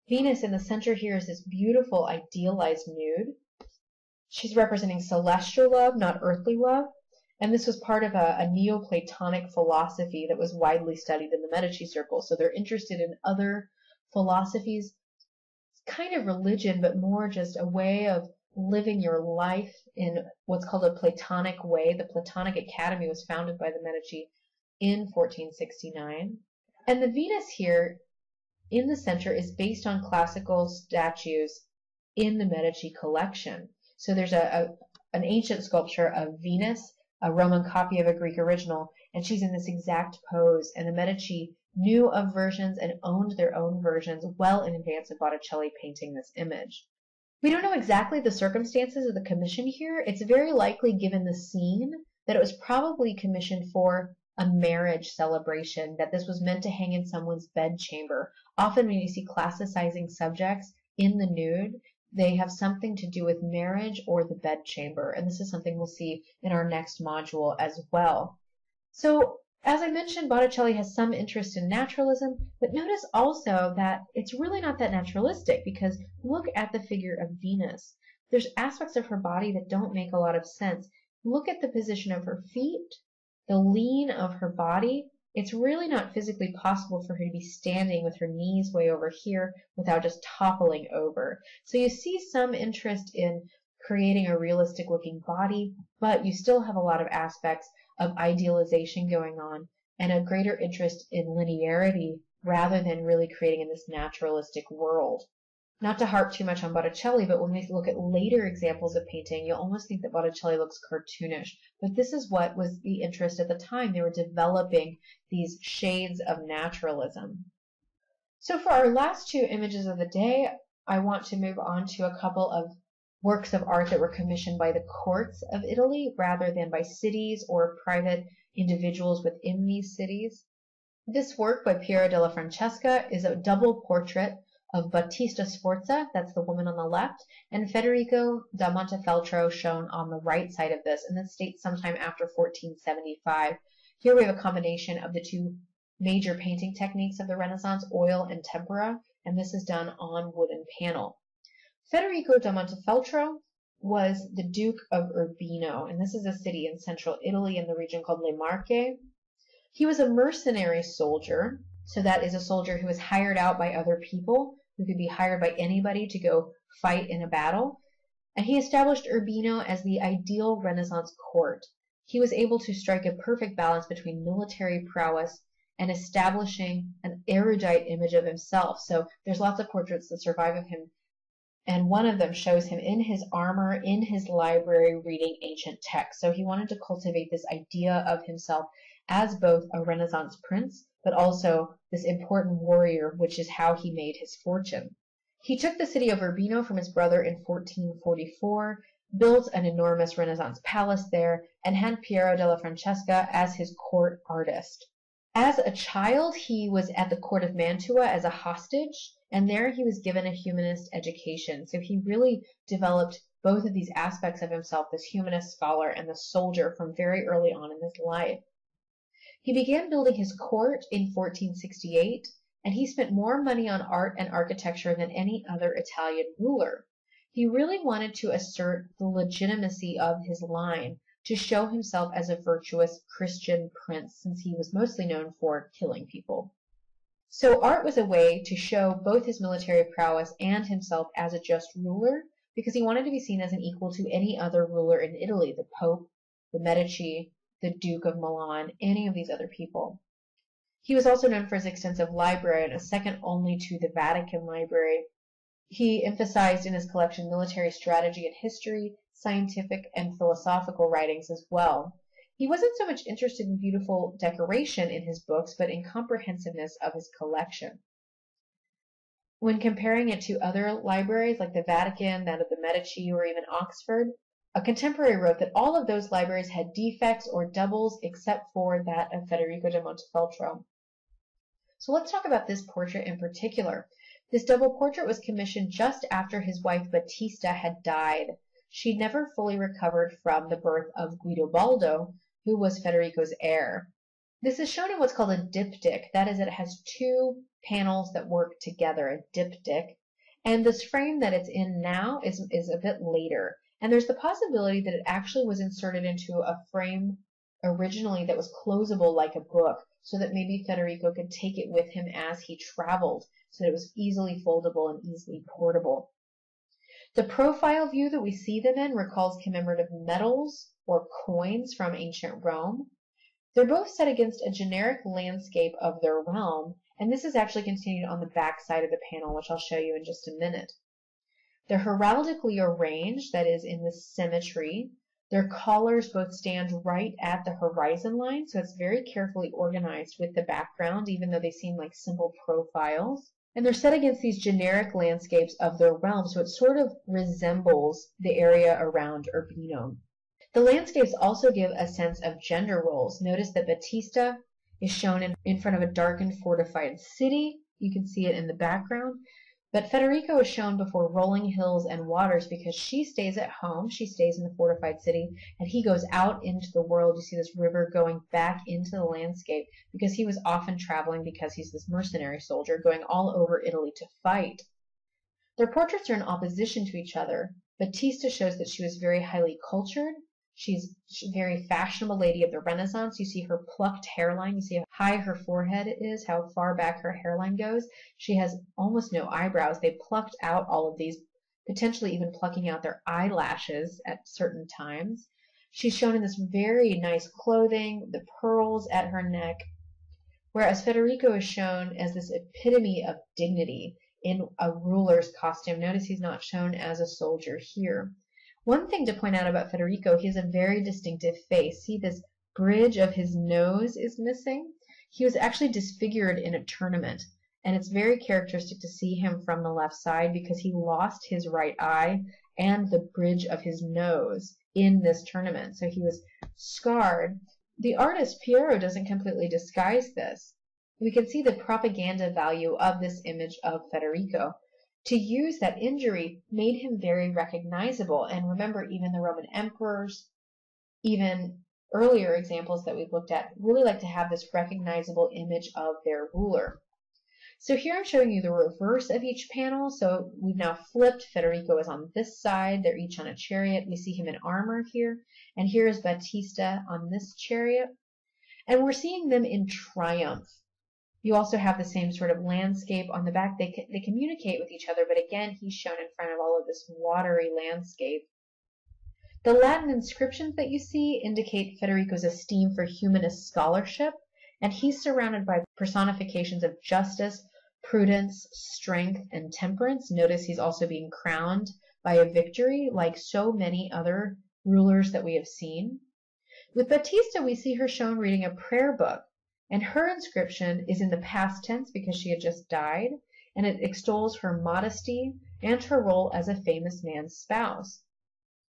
Venus in the center here is this beautiful idealized nude. She's representing celestial love, not earthly love. And this was part of a, a Neoplatonic philosophy that was widely studied in the Medici circle. So they're interested in other philosophies, kind of religion, but more just a way of living your life in what's called a Platonic way. The Platonic Academy was founded by the Medici in 1469. And the Venus here in the center is based on classical statues in the Medici collection. So there's a, a an ancient sculpture of Venus, a Roman copy of a Greek original, and she's in this exact pose. And the Medici knew of versions and owned their own versions well in advance of Botticelli painting this image. We don't know exactly the circumstances of the commission here. It's very likely, given the scene, that it was probably commissioned for a marriage celebration, that this was meant to hang in someone's bedchamber. Often, when you see classicizing subjects in the nude, they have something to do with marriage or the bedchamber, and this is something we'll see in our next module as well. So, as I mentioned, Botticelli has some interest in naturalism, but notice also that it's really not that naturalistic because look at the figure of Venus. There's aspects of her body that don't make a lot of sense. Look at the position of her feet, the lean of her body, it's really not physically possible for her to be standing with her knees way over here without just toppling over. So you see some interest in creating a realistic looking body, but you still have a lot of aspects of idealization going on and a greater interest in linearity rather than really creating in this naturalistic world. Not to harp too much on Botticelli, but when we look at later examples of painting, you'll almost think that Botticelli looks cartoonish. But this is what was the interest at the time. They were developing these shades of naturalism. So for our last two images of the day, I want to move on to a couple of works of art that were commissioned by the courts of Italy rather than by cities or private individuals within these cities. This work by Piero della Francesca is a double portrait of Battista Sforza, that's the woman on the left, and Federico da Montefeltro shown on the right side of this, and this dates sometime after 1475. Here we have a combination of the two major painting techniques of the Renaissance, oil and tempera, and this is done on wooden panel. Federico da Montefeltro was the Duke of Urbino, and this is a city in central Italy in the region called Le Marche. He was a mercenary soldier, so that is a soldier who was hired out by other people, who could be hired by anybody to go fight in a battle. And he established Urbino as the ideal Renaissance court. He was able to strike a perfect balance between military prowess and establishing an erudite image of himself. So there's lots of portraits that survive of him and one of them shows him in his armor in his library reading ancient texts. So he wanted to cultivate this idea of himself as both a Renaissance prince, but also this important warrior, which is how he made his fortune. He took the city of Urbino from his brother in 1444, built an enormous Renaissance palace there, and had Piero della Francesca as his court artist. As a child, he was at the court of Mantua as a hostage, and there he was given a humanist education. So he really developed both of these aspects of himself, this humanist scholar and the soldier, from very early on in his life. He began building his court in 1468, and he spent more money on art and architecture than any other Italian ruler. He really wanted to assert the legitimacy of his line, to show himself as a virtuous Christian prince, since he was mostly known for killing people. So art was a way to show both his military prowess and himself as a just ruler, because he wanted to be seen as an equal to any other ruler in Italy, the Pope, the Medici, the Duke of Milan, any of these other people. He was also known for his extensive library, and a second only to the Vatican Library. He emphasized in his collection military strategy and history, scientific and philosophical writings as well. He wasn't so much interested in beautiful decoration in his books, but in comprehensiveness of his collection. When comparing it to other libraries like the Vatican, that of the Medici, or even Oxford, a contemporary wrote that all of those libraries had defects or doubles except for that of Federico da Montefeltro. So let's talk about this portrait in particular. This double portrait was commissioned just after his wife Battista had died. She never fully recovered from the birth of Guidobaldo, who was Federico's heir. This is shown in what's called a diptych. That is, it has two panels that work together, a diptych. And this frame that it's in now is, is a bit later. And there's the possibility that it actually was inserted into a frame originally that was closable like a book, so that maybe Federico could take it with him as he traveled, so that it was easily foldable and easily portable. The profile view that we see them in recalls commemorative medals or coins from ancient Rome. They're both set against a generic landscape of their realm, and this is actually continued on the back side of the panel, which I'll show you in just a minute. They're heraldically arranged, that is, in the symmetry. Their collars both stand right at the horizon line, so it's very carefully organized with the background, even though they seem like simple profiles and they're set against these generic landscapes of their realm, so it sort of resembles the area around Urbino. The landscapes also give a sense of gender roles. Notice that Battista is shown in, in front of a darkened fortified city. You can see it in the background. But Federico is shown before rolling hills and waters because she stays at home, she stays in the fortified city, and he goes out into the world. You see this river going back into the landscape because he was often traveling because he's this mercenary soldier going all over Italy to fight. Their portraits are in opposition to each other. Battista shows that she was very highly cultured, She's a very fashionable lady of the Renaissance. You see her plucked hairline. You see how high her forehead is, how far back her hairline goes. She has almost no eyebrows. They plucked out all of these, potentially even plucking out their eyelashes at certain times. She's shown in this very nice clothing, the pearls at her neck, whereas Federico is shown as this epitome of dignity in a ruler's costume. Notice he's not shown as a soldier here. One thing to point out about Federico, he has a very distinctive face. See, this bridge of his nose is missing. He was actually disfigured in a tournament, and it's very characteristic to see him from the left side because he lost his right eye and the bridge of his nose in this tournament. So he was scarred. The artist Piero doesn't completely disguise this. We can see the propaganda value of this image of Federico. To use that injury made him very recognizable. And remember, even the Roman emperors, even earlier examples that we've looked at, really like to have this recognizable image of their ruler. So here I'm showing you the reverse of each panel. So we've now flipped. Federico is on this side. They're each on a chariot. We see him in armor here. And here is Battista on this chariot. And we're seeing them in triumph. You also have the same sort of landscape on the back. They, they communicate with each other, but again, he's shown in front of all of this watery landscape. The Latin inscriptions that you see indicate Federico's esteem for humanist scholarship, and he's surrounded by personifications of justice, prudence, strength, and temperance. Notice he's also being crowned by a victory, like so many other rulers that we have seen. With Battista, we see her shown reading a prayer book, and her inscription is in the past tense because she had just died, and it extols her modesty and her role as a famous man's spouse.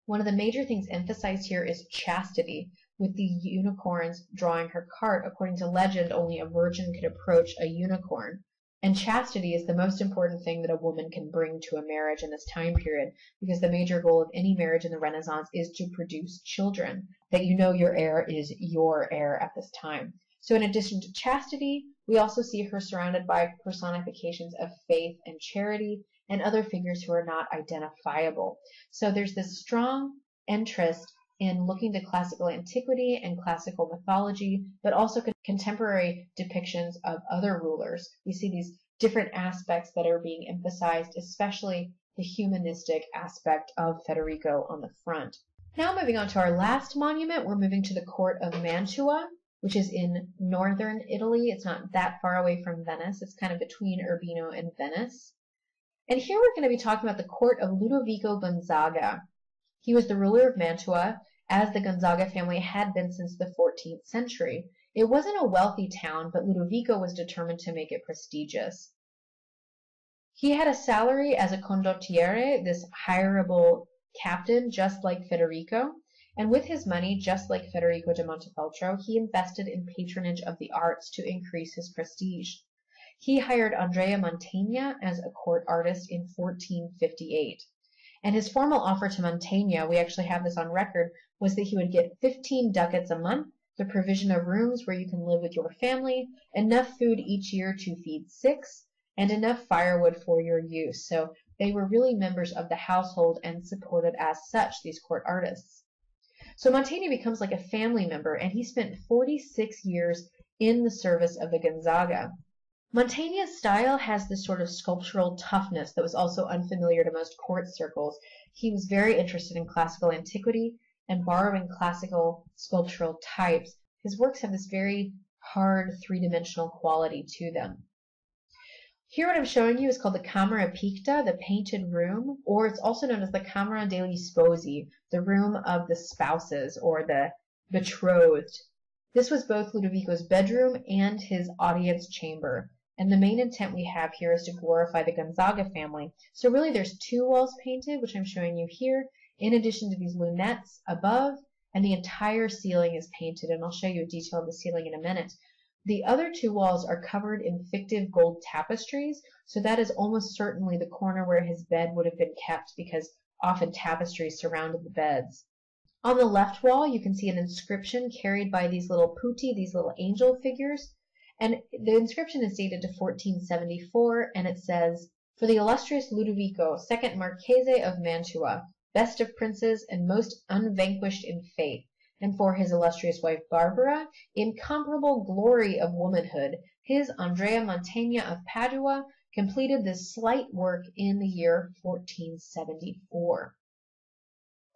One of the major things emphasized here is chastity, with the unicorns drawing her cart. According to legend, only a virgin could approach a unicorn. And chastity is the most important thing that a woman can bring to a marriage in this time period, because the major goal of any marriage in the Renaissance is to produce children, that you know your heir is your heir at this time. So in addition to chastity, we also see her surrounded by personifications of faith and charity and other figures who are not identifiable. So there's this strong interest in looking to classical antiquity and classical mythology, but also contemporary depictions of other rulers. We see these different aspects that are being emphasized, especially the humanistic aspect of Federico on the front. Now moving on to our last monument, we're moving to the court of Mantua which is in northern Italy. It's not that far away from Venice. It's kind of between Urbino and Venice. And here we're going to be talking about the court of Ludovico Gonzaga. He was the ruler of Mantua, as the Gonzaga family had been since the 14th century. It wasn't a wealthy town, but Ludovico was determined to make it prestigious. He had a salary as a condottiere, this hireable captain, just like Federico, and with his money, just like Federico da Montefeltro, he invested in patronage of the arts to increase his prestige. He hired Andrea Mantegna as a court artist in 1458. And his formal offer to Mantegna, we actually have this on record, was that he would get 15 ducats a month, the provision of rooms where you can live with your family, enough food each year to feed six, and enough firewood for your use. So they were really members of the household and supported as such, these court artists. So Mantegna becomes like a family member, and he spent 46 years in the service of the Gonzaga. Mantegna's style has this sort of sculptural toughness that was also unfamiliar to most court circles. He was very interested in classical antiquity and borrowing classical sculptural types. His works have this very hard three-dimensional quality to them. Here what I'm showing you is called the Camera Picta, the painted room, or it's also known as the Camera degli Sposi, the room of the spouses or the betrothed. This was both Ludovico's bedroom and his audience chamber. And the main intent we have here is to glorify the Gonzaga family. So really there's two walls painted, which I'm showing you here, in addition to these lunettes above, and the entire ceiling is painted, and I'll show you a detail of the ceiling in a minute. The other two walls are covered in fictive gold tapestries, so that is almost certainly the corner where his bed would have been kept because often tapestries surrounded the beds. On the left wall, you can see an inscription carried by these little putti, these little angel figures. And the inscription is dated to 1474, and it says, For the illustrious Ludovico, second Marchese of Mantua, best of princes and most unvanquished in fate, and for his illustrious wife Barbara, incomparable glory of womanhood, his Andrea Mantegna of Padua completed this slight work in the year 1474.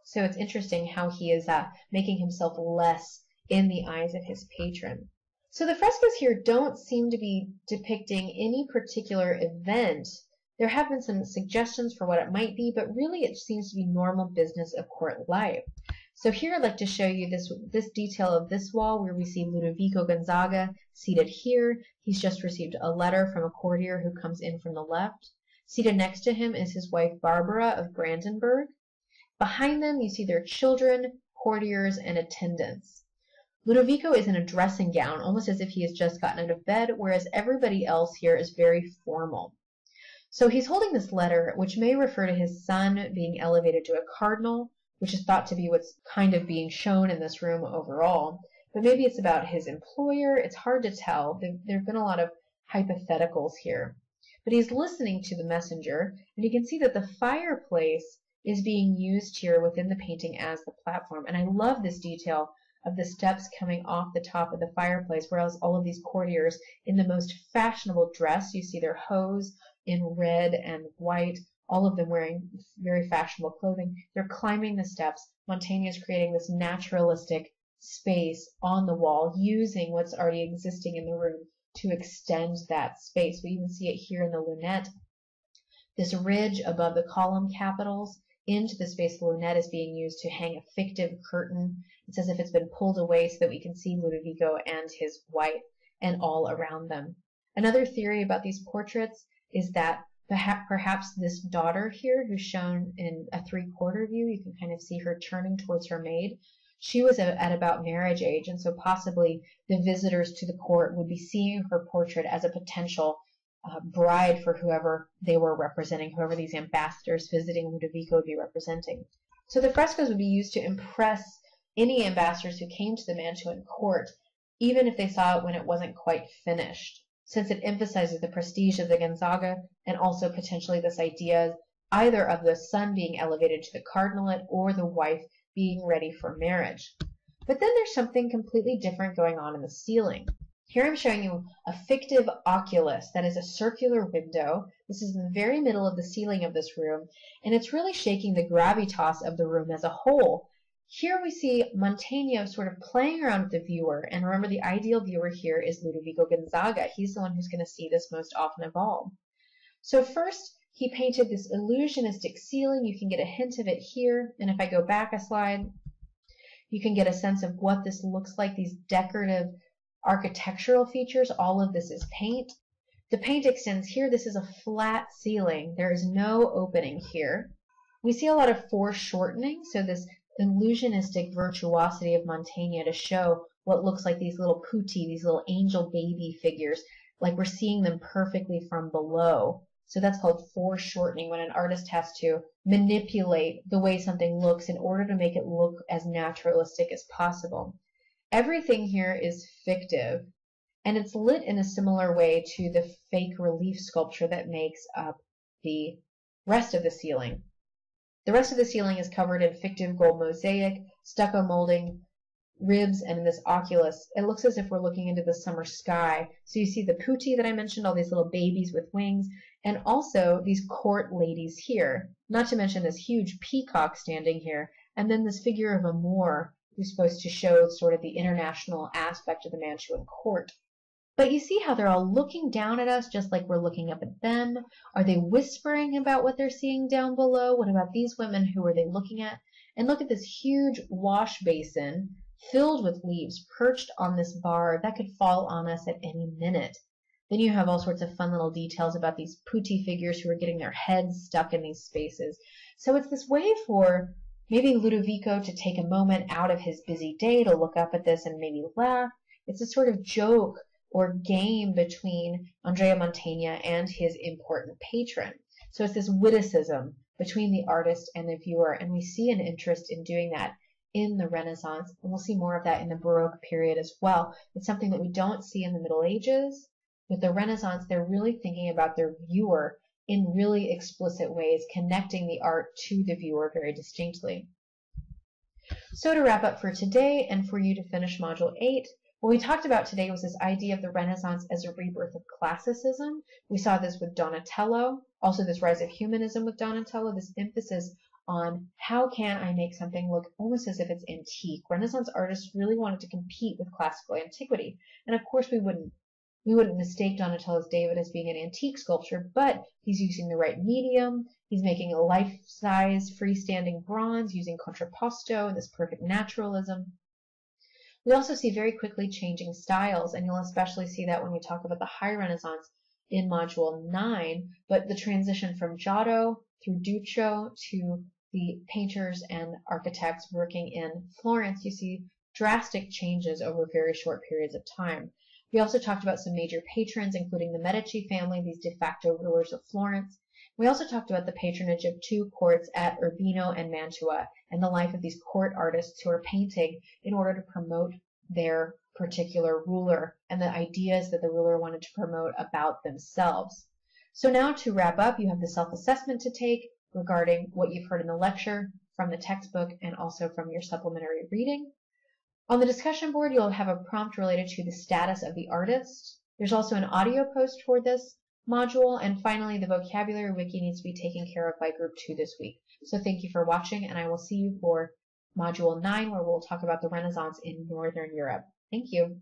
So it's interesting how he is uh, making himself less in the eyes of his patron. So the frescoes here don't seem to be depicting any particular event. There have been some suggestions for what it might be, but really it seems to be normal business of court life. So here I'd like to show you this, this detail of this wall where we see Ludovico Gonzaga seated here. He's just received a letter from a courtier who comes in from the left. Seated next to him is his wife Barbara of Brandenburg. Behind them, you see their children, courtiers, and attendants. Ludovico is in a dressing gown, almost as if he has just gotten out of bed, whereas everybody else here is very formal. So he's holding this letter, which may refer to his son being elevated to a cardinal, which is thought to be what's kind of being shown in this room overall. But maybe it's about his employer. It's hard to tell. There have been a lot of hypotheticals here. But he's listening to the messenger, and you can see that the fireplace is being used here within the painting as the platform. And I love this detail of the steps coming off the top of the fireplace, whereas all of these courtiers in the most fashionable dress, you see their hose in red and white, all of them wearing very fashionable clothing. They're climbing the steps. Mantegna is creating this naturalistic space on the wall using what's already existing in the room to extend that space. We even see it here in the lunette. This ridge above the column capitals into the space the lunette is being used to hang a fictive curtain. It's as if it's been pulled away so that we can see Ludovico and his wife and all around them. Another theory about these portraits is that perhaps this daughter here, who's shown in a three-quarter view, you can kind of see her turning towards her maid. She was at about marriage age, and so possibly the visitors to the court would be seeing her portrait as a potential uh, bride for whoever they were representing, whoever these ambassadors visiting Ludovico would be representing. So the frescoes would be used to impress any ambassadors who came to the Mantuan court, even if they saw it when it wasn't quite finished, since it emphasizes the prestige of the Gonzaga and also potentially this idea either of the son being elevated to the cardinalate or the wife being ready for marriage. But then there's something completely different going on in the ceiling. Here I'm showing you a fictive oculus that is a circular window. This is in the very middle of the ceiling of this room, and it's really shaking the gravitas of the room as a whole. Here we see Mantegna sort of playing around with the viewer, and remember the ideal viewer here is Ludovico Gonzaga. He's the one who's going to see this most often of all. So first, he painted this illusionistic ceiling. You can get a hint of it here, and if I go back a slide, you can get a sense of what this looks like, these decorative architectural features, all of this is paint. The paint extends here. This is a flat ceiling. There is no opening here. We see a lot of foreshortening, so this illusionistic virtuosity of Mantegna to show what looks like these little putti, these little angel baby figures, like we're seeing them perfectly from below. So that's called foreshortening when an artist has to manipulate the way something looks in order to make it look as naturalistic as possible. Everything here is fictive, and it's lit in a similar way to the fake relief sculpture that makes up the rest of the ceiling. The rest of the ceiling is covered in fictive gold mosaic, stucco molding, ribs, and in this oculus. It looks as if we're looking into the summer sky. So you see the putti that I mentioned, all these little babies with wings, and also these court ladies here, not to mention this huge peacock standing here, and then this figure of a Moor who's supposed to show sort of the international aspect of the Mantuan court. But you see how they're all looking down at us just like we're looking up at them? Are they whispering about what they're seeing down below? What about these women? Who are they looking at? And look at this huge wash basin filled with leaves perched on this bar that could fall on us at any minute. Then you have all sorts of fun little details about these putti figures who are getting their heads stuck in these spaces. So it's this way for maybe Ludovico to take a moment out of his busy day to look up at this and maybe laugh. It's a sort of joke or game between Andrea Mantegna and his important patron. So it's this witticism between the artist and the viewer, and we see an interest in doing that in the Renaissance, and we'll see more of that in the Baroque period as well. It's something that we don't see in the Middle Ages. With the Renaissance, they're really thinking about their viewer in really explicit ways, connecting the art to the viewer very distinctly. So to wrap up for today and for you to finish Module 8, what we talked about today was this idea of the Renaissance as a rebirth of classicism. We saw this with Donatello, also this rise of humanism with Donatello, this emphasis on how can I make something look almost as if it's antique. Renaissance artists really wanted to compete with classical antiquity. And of course we wouldn't we wouldn't mistake Donatello's David as being an antique sculpture, but he's using the right medium. He's making a life-size freestanding bronze using contrapposto and this perfect naturalism. We also see very quickly changing styles, and you'll especially see that when we talk about the High Renaissance in Module 9, but the transition from Giotto through Duccio to the painters and architects working in Florence, you see drastic changes over very short periods of time. We also talked about some major patrons, including the Medici family, these de facto rulers of Florence. We also talked about the patronage of two courts at Urbino and Mantua and the life of these court artists who are painting in order to promote their particular ruler and the ideas that the ruler wanted to promote about themselves. So now to wrap up, you have the self-assessment to take regarding what you've heard in the lecture from the textbook and also from your supplementary reading. On the discussion board, you'll have a prompt related to the status of the artist. There's also an audio post for this module. And finally, the vocabulary wiki needs to be taken care of by group two this week. So thank you for watching, and I will see you for module nine, where we'll talk about the Renaissance in Northern Europe. Thank you.